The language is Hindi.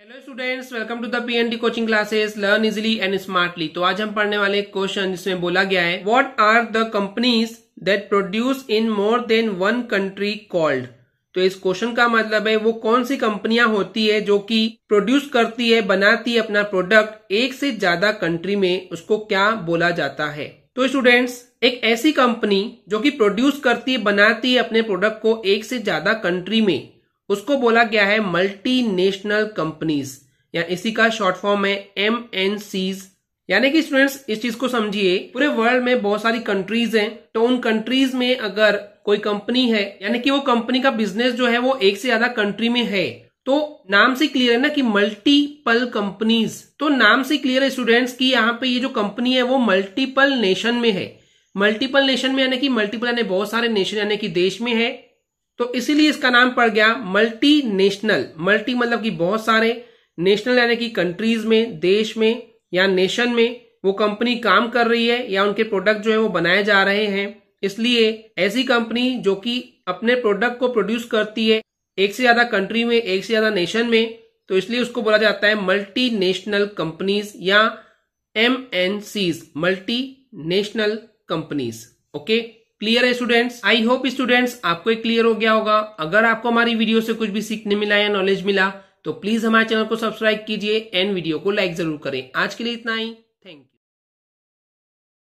Hello students welcome to the PND coaching classes learn easily and smartly तो आज हम पढ़ने वाले क्वेश्चन जिसमें बोला गया है what are the companies that produce in more than one country called तो इस क्वेश्चन का मतलब है, वो कौन सी कंपनियाँ होती है जो कि प्रोड्यूस करती है, बनाती है अपना प्रोडक्ट एक से ज़्यादा कंट्री में, उसको क्या बोला जाता है? तो स्टूडेंट्स एक ऐसी कंपनी जो कि प्रोड्यूस करती है, बनाती है अपने प्रोडक्ट को एक से ज़्यादा कंट्री में उसको बोला गया है मल्टी नेशनल कंपनीज़ या इसी का शॉर्ट फॉर्म है एम एन सीज यानी कि स्टूडेंट्स इस चीज़ को समझिए, पूरे वर्ल्ड में बहुत सारी कंट्रीज़ हैं तो उन कंट्रीज़ में अगर कोई कंपनी है, यानी कि वो कंपनी का बिज़नेस जो है, वो एक से ज़्यादा कंट्री में है तो नाम से क्लियर है ना कि मल्टीपल कंपनीज़ तो नाम से क्लियर है स्टूडेंट्स की यहाँ पे ये जो कंपनी है, वो मल्टीपल नेशन में है. मल्टीपल नेशन में यानी कि मल्टीपल यानी बहुत सारे नेशन यानी कि देश में है तो इसीलिए इसका नाम पड़ गया मल्टी नेशनल मल्टी मतलब कि बहुत सारे। नेशनल यानी कि कंट्रीज़ में, देश में या नेशन में वो कंपनी काम कर रही है या उनके प्रोडक्ट जो है वो बनाए जा रहे हैं। इसलिए ऐसी कंपनी जो कि अपने प्रोडक्ट को प्रोड्यूस करती है एक से ज़्यादा कंट्री में, एक से ज़्यादा नेशन में तो इसलिए उसको बोला जाता है मल्टी नेशनल कंपनीज़ या M N Cs multi national companies okay? Clear है स्टूडेंट्स आई होप स्टूडेंट्स आपको एक क्लियर हो गया होगा। अगर आपको हमारी वीडियो से कुछ भी सीखने मिला या नॉलेज मिला तो प्लीज़ हमारे चैनल को सब्सक्राइब कीजिए एंड वीडियो को लाइक ज़रूर करें। आज के लिए इतना ही।